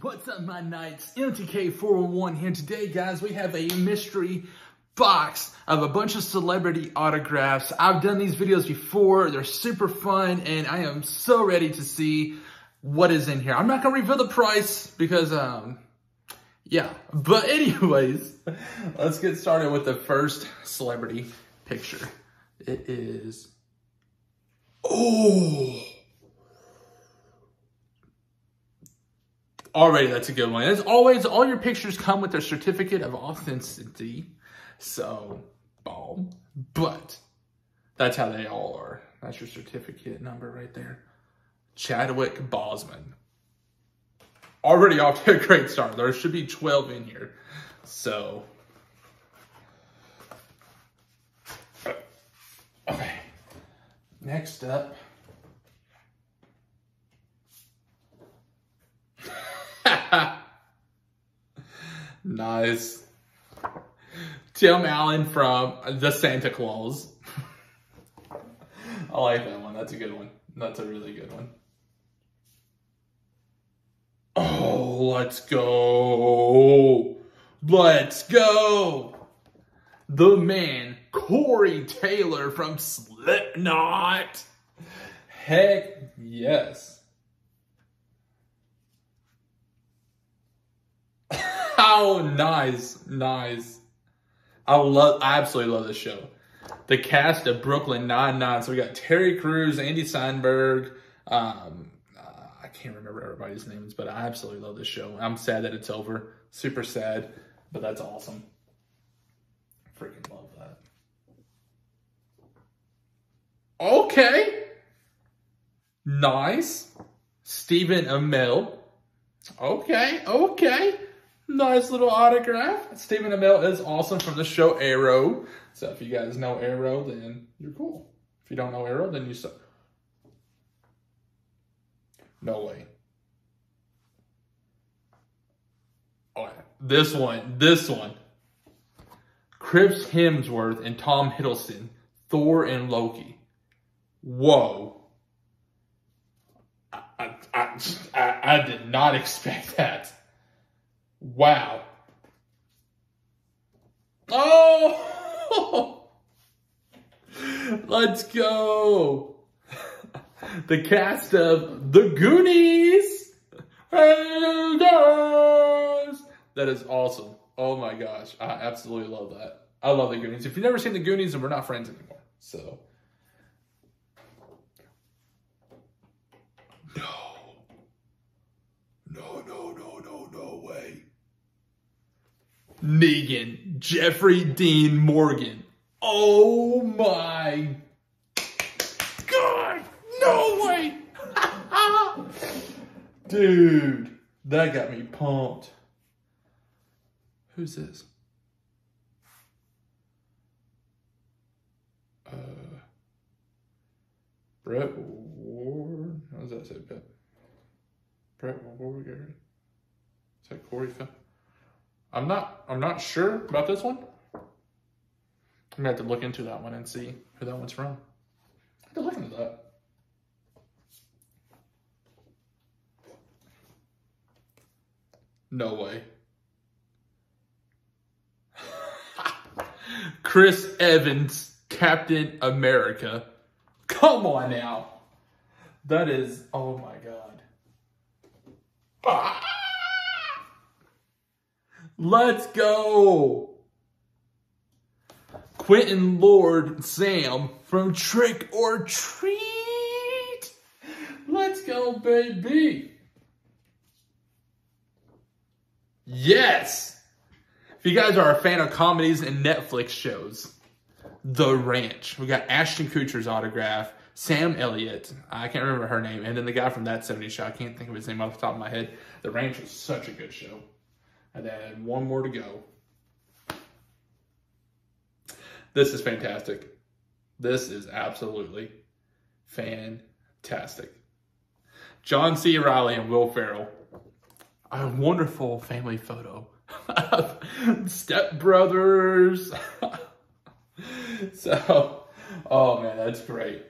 What's up, my knights? MTK411 here. Today, guys, we have a mystery box of a bunch of celebrity autographs. I've done these videos before. They're super fun, and I am so ready to see what is in here. I'm not going to reveal the price because, um, yeah. But anyways, let's get started with the first celebrity picture. It is... Oh! Already, that's a good one. As always, all your pictures come with a certificate of authenticity. So, bomb. But, that's how they all are. That's your certificate number right there. Chadwick Boseman. Already off to a great start. There should be 12 in here. So, okay. Next up. nice. Tim Allen from The Santa Clause. I like that one. That's a good one. That's a really good one. Oh, let's go. Let's go. The man, Corey Taylor from Slipknot. Heck yes. Oh, nice, nice. I love, I absolutely love this show. The cast of Brooklyn Nine-Nine. So we got Terry Crews, Andy Samberg. Um, uh, I can't remember everybody's names, but I absolutely love this show. I'm sad that it's over. Super sad, but that's awesome. Freaking love that. Okay. Nice. Stephen Amell. Okay, okay. Nice little autograph. Stephen Amell is awesome from the show Arrow. So if you guys know Arrow, then you're cool. If you don't know Arrow, then you suck. No way. Oh, this one, this one. Chris Hemsworth and Tom Hiddleston, Thor and Loki. Whoa. I, I, I, I did not expect that. Wow. Oh! Let's go. the cast of The Goonies. That is awesome. Oh my gosh. I absolutely love that. I love The Goonies. If you've never seen The Goonies, then we're not friends anymore. So. No. No, no, no, no, no way. Negan, Jeffrey Dean Morgan. Oh my God, no way. Dude, that got me pumped. Who's this? Uh, Brett Ward. How does that say, Brett? Brett Ward. Is that Corey? I'm not I'm not sure about this one. I'm gonna have to look into that one and see who that one's from. I have to look into that. No way. Chris Evans, Captain America. Come on now. That is, oh my God. Ah! Let's go. Quentin Lord Sam from Trick or Treat. Let's go, baby. Yes. If you guys are a fan of comedies and Netflix shows, The Ranch. We got Ashton Kutcher's autograph, Sam Elliott, I can't remember her name, and then the guy from That 70 Show, I can't think of his name off the top of my head. The Ranch was such a good show. And then one more to go. This is fantastic. This is absolutely fantastic. John C. Reilly and Will Ferrell. A wonderful family photo of stepbrothers. so, oh man, that's great.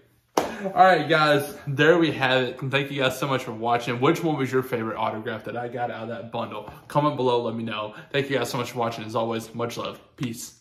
All right, guys, there we have it. Thank you guys so much for watching. Which one was your favorite autograph that I got out of that bundle? Comment below, let me know. Thank you guys so much for watching. As always, much love. Peace.